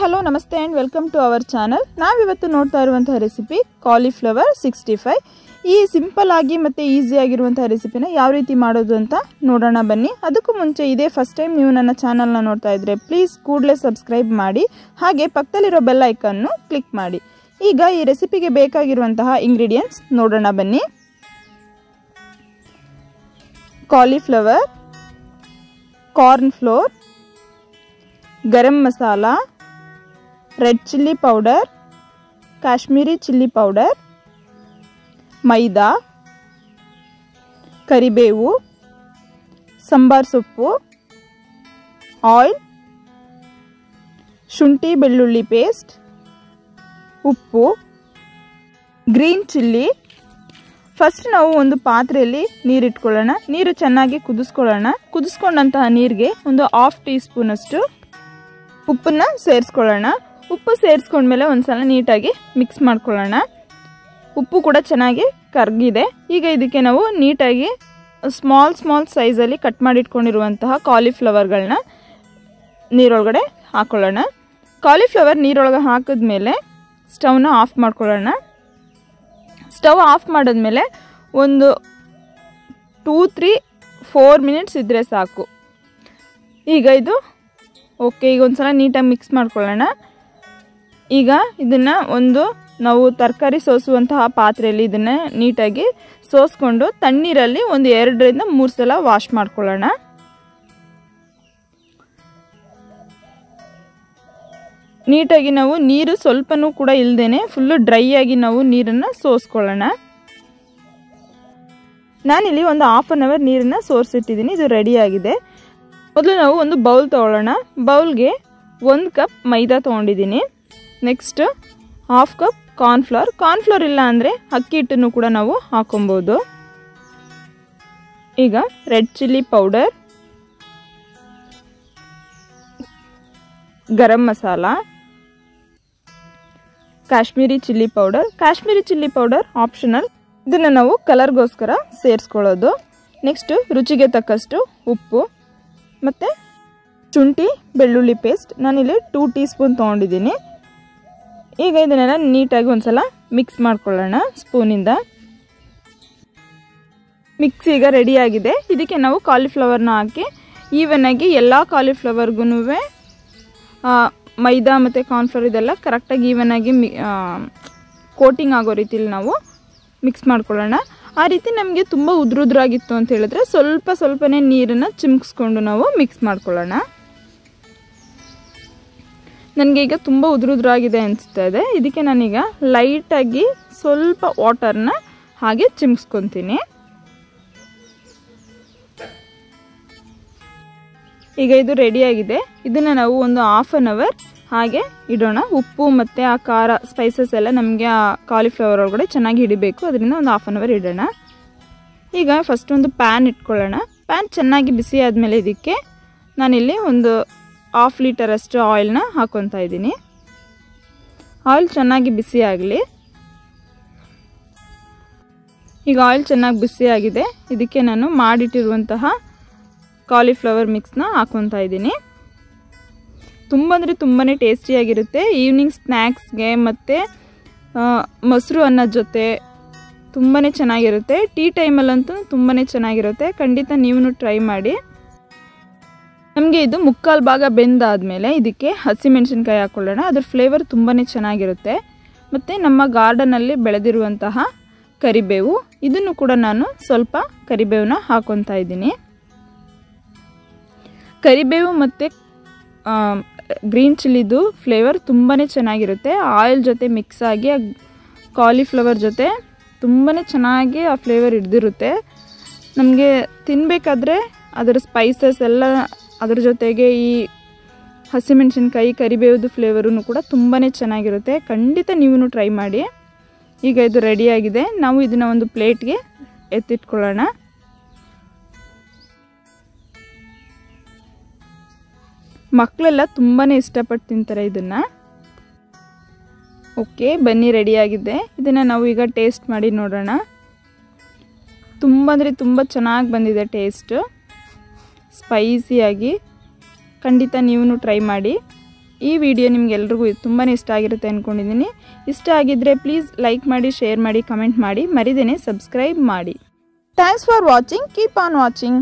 Hello, ನಮಸ್ತೆ and welcome to our channel ನಾವಿವತ್ತು ನೋಡ್ತಾ ಇರುವಂಥ ರೆಸಿಪಿ ಕಾಲಿಫ್ಲವರ್ ಸಿಕ್ಸ್ಟಿ ಫೈವ್ ಈ ಸಿಂಪಲ್ ಆಗಿ ಮತ್ತು ಈಸಿಯಾಗಿರುವಂಥ ರೆಸಿಪಿನ ಯಾವ ರೀತಿ ಮಾಡೋದು ಅಂತ ನೋಡೋಣ ಬನ್ನಿ. ಅದಕ್ಕೂ ಮುಂಚೆ ಇದೇ ಫಸ್ಟ್ ಟೈಮ್ ನೀವು ನನ್ನ ಚಾನಲ್ನ ನೋಡ್ತಾ ಇದ್ರೆ ಪ್ಲೀಸ್ ಕೂಡಲೇ ಸಬ್ಸ್ಕ್ರೈಬ್ ಮಾಡಿ. ಹಾಗೆ ಪಕ್ಕದಲ್ಲಿರೋ ಬೆಲ್ ಐಕನ್ನು ಕ್ಲಿಕ್ ಮಾಡಿ. ಈಗ ಈ ರೆಸಿಪಿಗೆ ಬೇಕಾಗಿರುವಂತಹ ಇಂಗ್ರೀಡಿಯೆಂಟ್ಸ್ ನೋಡೋಣ ಬನ್ನಿ. Cauliflower corn flour garam masala red chilli powder, Kashmiri chilli powder, maida, ಕರಿಬೇವು, ಸಂಬಾರ್ ಸೊಪ್ಪು, ಆಯಿಲ್, ಶುಂಠಿ ಬೆಳ್ಳುಳ್ಳಿ ಪೇಸ್ಟ್, ಉಪ್ಪು, ಗ್ರೀನ್ ಚಿಲ್ಲಿ. ಫಸ್ಟ್ ನಾವು ಒಂದು ಪಾತ್ರೆಯಲ್ಲಿ ನೀರಿಟ್ಕೊಳ್ಳೋಣ ನೀರು ಚೆನ್ನಾಗಿ ಕುದಿಸ್ಕೊಳ್ಳೋಣ. ಕುದಿಸ್ಕೊಂಡಂತಹ ನೀರಿಗೆ ಒಂದು ಹಾಫ್ ಟೀ ಸ್ಪೂನಷ್ಟು ಉಪ್ಪನ್ನು ಸೇರಿಸ್ಕೊಳ್ಳೋಣ. ಉಪ್ಪು ಸೇರಿಸ್ಕೊಂಡ್ಮೇಲೆ ಒಂದ್ಸಲ ನೀಟಾಗಿ ಮಿಕ್ಸ್ ಮಾಡ್ಕೊಳ್ಳೋಣ. ಉಪ್ಪು ಕೂಡ ಚೆನ್ನಾಗಿ ಕರಗಿದೆ. ಈಗ ಇದಕ್ಕೆ ನಾವು ನೀಟಾಗಿ ಸ್ಮಾಲ್ ಸ್ಮಾಲ್ ಸೈಜಲ್ಲಿ ಕಟ್ ಮಾಡಿಟ್ಕೊಂಡಿರುವಂತಹ ಕಾಲಿಫ್ಲವರ್ಗಳನ್ನ ನೀರೊಳಗಡೆ ಹಾಕ್ಕೊಳ್ಳೋಣ ಕಾಲಿಫ್ಲವರ್ ನೀರೊಳಗೆ ಹಾಕಿದ್ಮೇಲೆ ಸ್ಟವ್ನ ಆಫ್ ಮಾಡ್ಕೊಳ್ಳೋಣ. ಸ್ಟವ್ ಆಫ್ ಮಾಡಿದ್ಮೇಲೆ ಒಂದು ಟೂ ತ್ರೀ ಫೋರ್ ಮಿನಿಟ್ಸ್ ಇದ್ದರೆ ಸಾಕು. ಈಗ ಇದು ಓಕೆ ಈಗ ಒಂದು ಸಲ ನೀಟಾಗಿ ಮಿಕ್ಸ್ ಮಾಡ್ಕೊಳ್ಳೋಣ. ಈಗ ಇದನ್ನು ಒಂದು ನಾವು ತರಕಾರಿ ಸೋಸುವಂತಹ ಪಾತ್ರೆಯಲ್ಲಿ ಇದನ್ನು ನೀಟಾಗಿ ಸೋಸ್ಕೊಂಡು ತಣ್ಣೀರಲ್ಲಿ ಒಂದು ಎರಡರಿಂದ ಮೂರು ಸಲ ವಾಶ್ ಮಾಡ್ಕೊಳ್ಳೋಣ. ನೀಟಾಗಿ ನಾವು ನೀರು ಸ್ವಲ್ಪನೂ ಕೂಡ ಇಲ್ಲದೇನೆ ಫುಲ್ಲು ಡ್ರೈ ಆಗಿ ನಾವು ನೀರನ್ನು ಸೋಸ್ಕೊಳ್ಳೋಣ. ನಾನಿಲ್ಲಿ ಒಂದು ಹಾಫ್ ಆನ್ ಅವರ್ ನೀರನ್ನು ಸೋರಿಸಿಟ್ಟಿದ್ದೀನಿ, ಇದು ರೆಡಿಯಾಗಿದೆ ಮೊದಲು ನಾವು ಒಂದು ಬೌಲ್ ತೊಗೊಳ್ಳೋಣ. ಬೌಲ್ಗೆ ಒಂದು ಕಪ್ ಮೈದಾ ತೊಗೊಂಡಿದ್ದೀನಿ. Next half cup cornflour cornflour ಇಲ್ಲ ಅಂದರೆ ಅಕ್ಕಿ ಹಿಟ್ಟನ್ನು ಕೂಡ ನಾವು ಹಾಕೊಬೋದು. ಈಗ red chilli powder garam masala Kashmiri chilli powder Kashmiri chilli powder optional ಇದನ್ನು ನಾವು ಕಲರ್ಗೋಸ್ಕರ ಸೇರಿಸ್ಕೊಳ್ಳೋದು. ನೆಕ್ಸ್ಟು ರುಚಿಗೆ ತಕ್ಕಷ್ಟು ಉಪ್ಪು ಮತ್ತು ಶುಂಠಿ, ಬೆಳ್ಳುಳ್ಳಿ ಪೇಸ್ಟ್ ನಾನಿಲ್ಲಿ ಟೂ ಟೀ ಸ್ಪೂನ್ ತೊಗೊಂಡಿದ್ದೀನಿ. ಈಗ ಇದನ್ನೆಲ್ಲ ನೀಟಾಗಿ ಒಂದ್ಸಲ ಮಿಕ್ಸ್ ಮಾಡ್ಕೊಳ್ಳೋಣ ಸ್ಪೂನಿಂದ ಮಿಕ್ಸ್ ಈಗ ರೆಡಿಯಾಗಿದೆ ಇದಕ್ಕೆ ನಾವು ಕಾಲಿಫ್ಲವರ್ನ ಹಾಕಿ ಈವನ್ನಾಗಿ ಎಲ್ಲ ಕಾಲಿಫ್ಲವರ್ಗೂ ಮೈದಾ ಮತ್ತು ಕಾರ್ನ್ಫ್ಲವರ್ ಇದೆಲ್ಲ ಕರೆಕ್ಟಾಗಿ ಈವನಾಗಿ ಮಿ ಕೋಟಿಂಗ್ ಆಗೋ ರೀತಿಲಿ ನಾವು ಮಿಕ್ಸ್ ಮಾಡ್ಕೊಳ್ಳೋಣ. ಆ ರೀತಿ ನಮಗೆ ತುಂಬ ಉದ್ರುದ್ರಾಗಿತ್ತು ಅಂತ ಹೇಳಿದ್ರೆ ಸ್ವಲ್ಪ ಸ್ವಲ್ಪನೇ ನೀರನ್ನು ಚಿಮ್ಕಿಸ್ಕೊಂಡು ನಾವು ಮಿಕ್ಸ್ ಮಾಡ್ಕೊಳ್ಳೋಣ. ನನಗೆ ಈಗ ತುಂಬ ಉದುರುದ್ರಾಗಿದೆ ಅನಿಸ್ತಾ ಇದೆ. ಇದಕ್ಕೆ ನಾನೀಗ ಲೈಟಾಗಿ ಸ್ವಲ್ಪ ವಾಟರ್ನ ಹಾಗೆ ಚಿಮ್ಸ್ಕೊತೀನಿ. ಈಗ ಇದು ರೆಡಿಯಾಗಿದೆ ಇದನ್ನು ನಾವು ಒಂದು ಹಾಫ್ ಆನ್ ಅವರ್ ಹಾಗೆ ಇಡೋಣ. ಉಪ್ಪು ಮತ್ತು ಆ ಖಾರ ಸ್ಪೈಸಸ್ ಎಲ್ಲ ನಮಗೆ ಆ ಕಾಲಿಫ್ಲವರ್ ಒಳಗಡೆ ಚೆನ್ನಾಗಿ ಹಿಡಿಬೇಕು. ಅದರಿಂದ ಒಂದು ಹಾಫ್ ಆನ್ ಅವರ್ ಇಡೋಣ. ಈಗ ಫಸ್ಟ್ ಒಂದು ಪ್ಯಾನ್ ಇಟ್ಕೊಳ್ಳೋಣ. ಪ್ಯಾನ್ ಚೆನ್ನಾಗಿ ಬಿಸಿ ಆದಮೇಲೆ ಇದಕ್ಕೆ ನಾನಿಲ್ಲಿ ಒಂದು ಹಾಫ್ ಲೀಟರಷ್ಟು ಆಯಿಲ್ನ ಹಾಕೊತಾ ಇದ್ದೀನಿ. ಆಯಿಲ್ ಚೆನ್ನಾಗಿ ಬಿಸಿ ಆಗಲಿ. ಈಗ ಆಯಿಲ್ ಚೆನ್ನಾಗಿ ಬಿಸಿ ಆಗಿದೆ. ಇದಕ್ಕೆ ನಾನು ಮಾಡಿಟ್ಟಿರುವಂತಹ ಕಾಲಿಫ್ಲವರ್ ಮಿಕ್ಸ್ನ ಹಾಕೊತಾ ಇದ್ದೀನಿ. ತುಂಬ ಅಂದರೆ ತುಂಬಾ ಟೇಸ್ಟಿಯಾಗಿರುತ್ತೆ ಈವ್ನಿಂಗ್ ಸ್ನ್ಯಾಕ್ಸ್ಗೆ ಮತ್ತು ಮೊಸರು ಅನ್ನದ ಜೊತೆ ತುಂಬಾ ಚೆನ್ನಾಗಿರುತ್ತೆ. ಟೀ ಟೈಮಲ್ಲಂತೂ ತುಂಬಾ ಚೆನ್ನಾಗಿರುತ್ತೆ. ಖಂಡಿತ ನೀವು ಟ್ರೈ ಮಾಡಿ. ನಮಗೆ ಇದು ಮುಕ್ಕಾಲು ಭಾಗ ಬೆಂದಾದಮೇಲೆ ಇದಕ್ಕೆ ಹಸಿಮೆಣಸಿನ್ಕಾಯಿ ಹಾಕ್ಕೊಳ್ಳೋಣ ಅದ್ರ ಫ್ಲೇವರ್ ತುಂಬಾ ಚೆನ್ನಾಗಿರುತ್ತೆ. ಮತ್ತು ನಮ್ಮ ಗಾರ್ಡನಲ್ಲಿ ಬೆಳೆದಿರುವಂತಹ ಕರಿಬೇವು, ಇದನ್ನು ಕೂಡ ನಾನು ಸ್ವಲ್ಪ ಕರಿಬೇವನ್ನ ಹಾಕೊತಾ ಇದ್ದೀನಿ. ಕರಿಬೇವು ಮತ್ತು ಗ್ರೀನ್ ಚಿಲ್ಲಿದು ಫ್ಲೇವರ್ ತುಂಬಾ ಚೆನ್ನಾಗಿರುತ್ತೆ. ಆಯಿಲ್ ಜೊತೆ ಮಿಕ್ಸ್ ಆಗಿ ಕಾಲಿಫ್ಲವರ್ ಜೊತೆ ತುಂಬಾ ಚೆನ್ನಾಗಿ ಆ ಫ್ಲೇವರ್ ಹಿಡ್ದಿರುತ್ತೆ. ನಮಗೆ ತಿನ್ನಬೇಕಾದ್ರೆ ಅದರ ಸ್ಪೈಸಸ್ ಎಲ್ಲ ಅದ್ರ ಜೊತೆಗೆ ಈ ಹಸಿಮೆಣಸಿನ್ಕಾಯಿ, ಕರಿಬೇವುದು ಫ್ಲೇವರು ಕೂಡ ತುಂಬಾ ಚೆನ್ನಾಗಿರುತ್ತೆ. ಖಂಡಿತ ನೀವೂ ಟ್ರೈ ಮಾಡಿ. ಈಗ ಇದು ರೆಡಿಯಾಗಿದೆ ನಾವು ಇದನ್ನು ಒಂದು ಪ್ಲೇಟ್ಗೆ ಎತ್ತಿಟ್ಕೊಳ್ಳೋಣ. ಮಕ್ಕಳೆಲ್ಲ ತುಂಬಾ ಇಷ್ಟಪಟ್ಟು ತಿಂತಾರೆ ಇದನ್ನು. ಓಕೆ, ಬನ್ನಿ ರೆಡಿಯಾಗಿದೆ ಇದನ್ನು ನಾವು ಈಗ ಟೇಸ್ಟ್ ಮಾಡಿ ನೋಡೋಣ. ತುಂಬ ಅಂದರೆ ತುಂಬ ಚೆನ್ನಾಗಿ ಬಂದಿದೆ ಟೇಸ್ಟು ಸ್ಪೈಸಿಯಾಗಿ ಖಂಡಿತ ನೀವು ಟ್ರೈ ಮಾಡಿ. ಈ ವಿಡಿಯೋ ನಿಮ್ಗೆಲ್ರಿಗೂ ತುಂಬಾ ಇಷ್ಟ ಆಗಿರುತ್ತೆ ಅಂದ್ಕೊಂಡಿದ್ದೀನಿ ಇಷ್ಟ ಆಗಿದ್ದರೆ ಪ್ಲೀಸ್ ಲೈಕ್ ಮಾಡಿ, ಶೇರ್ ಮಾಡಿ, ಕಮೆಂಟ್ ಮಾಡಿ. ಮರಿದೇನೆ, ಸಬ್ಸ್ಕ್ರೈಬ್ ಮಾಡಿ. Thanks for watching. Keep on watching.